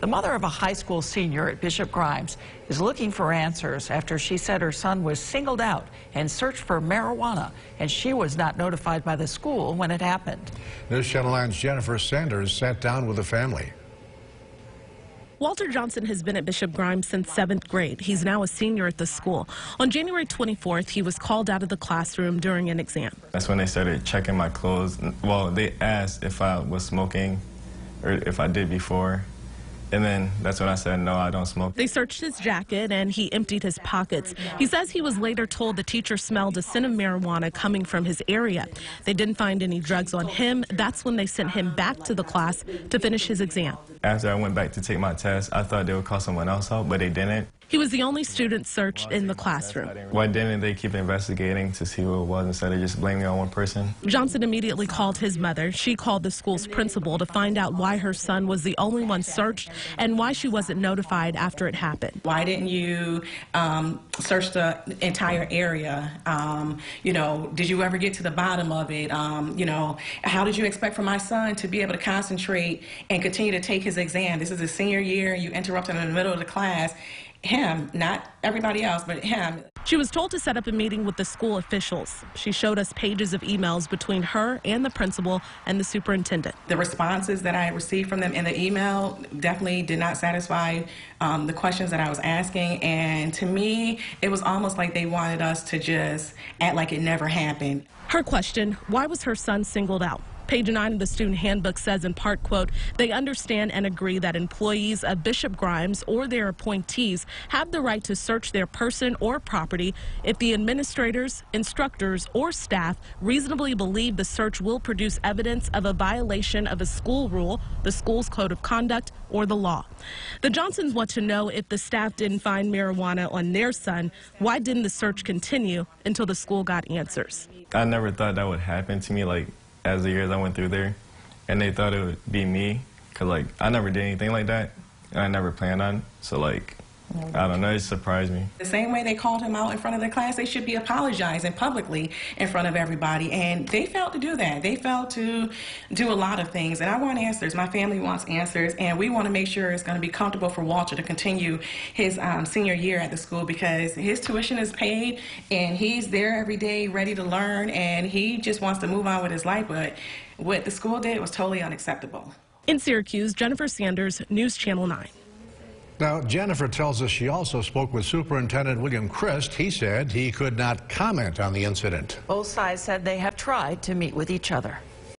The mother of a high school senior at Bishop Grimes is looking for answers after she said her son was singled out and searched for marijuana, and she was not notified by the school when it happened. News Channel 9's Jennifer Sanders sat down with the family. Walter Johnson has been at Bishop Grimes since seventh grade. He's now a senior at the school. On January 24th, he was called out of the classroom during an exam. That's when they started checking my clothes. Well, they asked if I was smoking or if I did before. And then that's when I said, no, I don't smoke. They searched his jacket and he emptied his pockets. He says he was later told the teacher smelled a scent of marijuana coming from his area. They didn't find any drugs on him. That's when they sent him back to the class to finish his exam. After I went back to take my test, I thought they would call someone else out, but they didn't. He was the only student searched in the classroom. Why didn't they keep investigating to see who it was instead of just blaming on one person? Johnson immediately called his mother. She called the school's principal to find out why her son was the only one searched and why she wasn't notified after it happened. Why didn't you um, search the entire area? Um, you know, did you ever get to the bottom of it? Um, you know, how did you expect for my son to be able to concentrate and continue to take his exam? This is his senior year, and you interrupted him in the middle of the class him, not everybody else, but him. She was told to set up a meeting with the school officials. She showed us pages of emails between her and the principal and the superintendent. The responses that I received from them in the email definitely did not satisfy um, the questions that I was asking. And to me, it was almost like they wanted us to just act like it never happened. Her question why was her son singled out? Page 9 of the student handbook says in part, quote, they understand and agree that employees of Bishop Grimes or their appointees have the right to search their person or property if the administrators, instructors, or staff reasonably believe the search will produce evidence of a violation of a school rule, the school's code of conduct, or the law. The Johnsons want to know if the staff didn't find marijuana on their son, why didn't the search continue until the school got answers? I never thought that would happen to me. Like, as the years I went through there, and they thought it would be me, cause like I never did anything like that, and I never planned on. So like I don't know, it surprised me. The same way they called him out in front of the class, they should be apologizing publicly in front of everybody. And they failed to do that. They failed to do a lot of things. And I want answers. My family wants answers. And we want to make sure it's going to be comfortable for Walter to continue his um, senior year at the school because his tuition is paid and he's there every day ready to learn. And he just wants to move on with his life. But what the school did was totally unacceptable. In Syracuse, Jennifer Sanders, News Channel 9. Now, Jennifer tells us she also spoke with Superintendent William Crist. He said he could not comment on the incident. Both sides said they have tried to meet with each other.